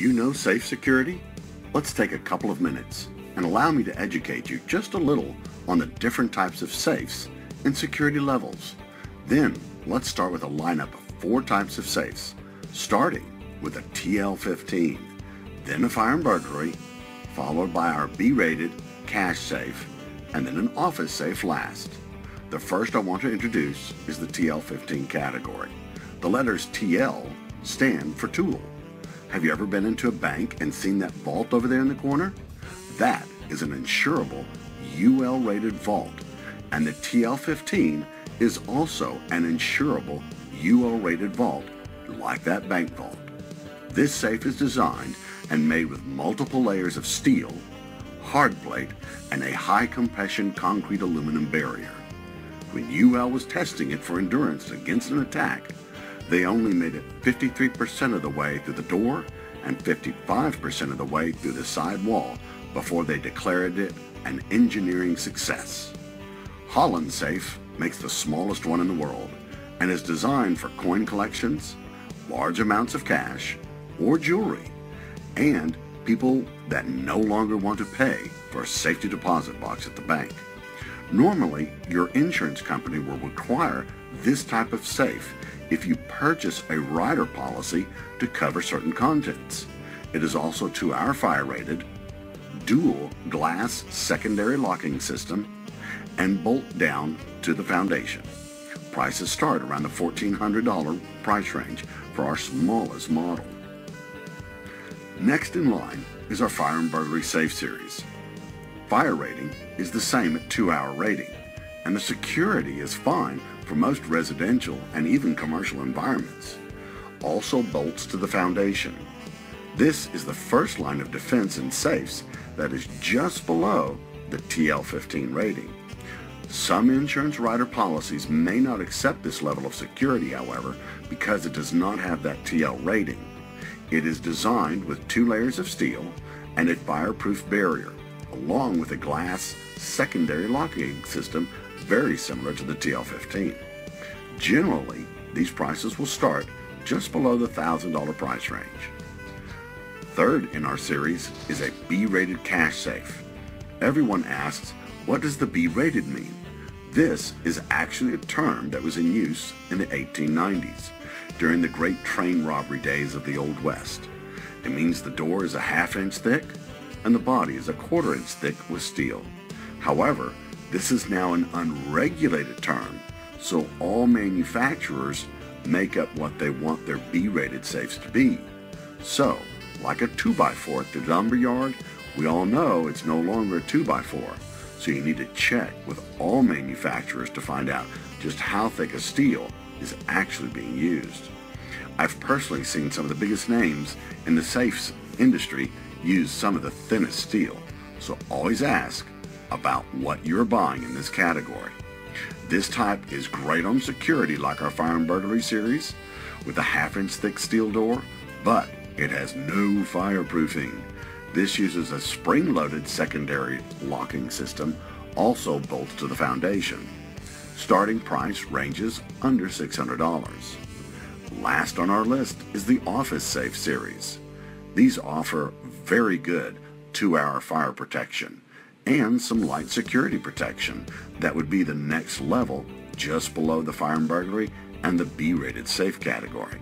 you know safe security? Let's take a couple of minutes and allow me to educate you just a little on the different types of safes and security levels. Then let's start with a lineup of four types of safes, starting with a TL15, then a fire and burglary, followed by our B-rated cash safe, and then an office safe last. The first I want to introduce is the TL15 category. The letters TL stand for tool. Have you ever been into a bank and seen that vault over there in the corner? That is an insurable UL rated vault, and the TL15 is also an insurable UL rated vault like that bank vault. This safe is designed and made with multiple layers of steel, hard plate, and a high compression concrete aluminum barrier. When UL was testing it for endurance against an attack, they only made it 53% of the way through the door and 55% of the way through the side wall before they declared it an engineering success. Hollon Safe makes the smallest one in the world and is designed for coin collections, large amounts of cash, or jewelry, and people that no longer want to pay for a safety deposit box at the bank. Normally, your insurance company will require this type of safe if you purchase a rider policy to cover certain contents. It is also two-hour fire rated, dual glass secondary locking system, and bolt down to the foundation. Prices start around the $1,400 price range for our smallest model. Next in line is our Fire and Burglary Safe Series. Fire rating is the same at 2-hour rating, and the security is fine for most residential and even commercial environments. Also bolts to the foundation. This is the first line of defense in safes that is just below the TL15 rating. Some insurance rider policies may not accept this level of security, however, because it does not have that TL rating. It is designed with two layers of steel and a fireproof barrier along with a glass secondary locking system very similar to the TL15. Generally, these prices will start just below the $1,000 price range. Third in our series is a B-rated cash safe. Everyone asks, what does the B-rated mean? This is actually a term that was in use in the 1890s during the great train robbery days of the Old West. It means the door is a half inch thick and the body is a quarter inch thick with steel. However, this is now an unregulated term, so all manufacturers make up what they want their B-rated safes to be. So, like a 2x4 at the lumber yard, we all know it's no longer a 2x4, so you need to check with all manufacturers to find out just how thick a steel is actually being used. I've personally seen some of the biggest names in the safes industry use some of the thinnest steel, so always ask about what you're buying in this category. This type is great on security like our fire and burglary series with a half inch thick steel door, but it has no fireproofing. This uses a spring-loaded secondary locking system, also bolts to the foundation. Starting price ranges under $600. Last on our list is the Office Safe series. These offer very good two-hour fire protection and some light security protection that would be the next level just below the fire and burglary and the B-rated safe category.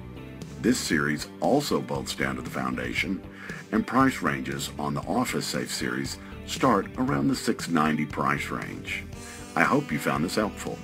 This series also bolts down to the foundation and price ranges on the Office Safe series start around the 690 price range. I hope you found this helpful.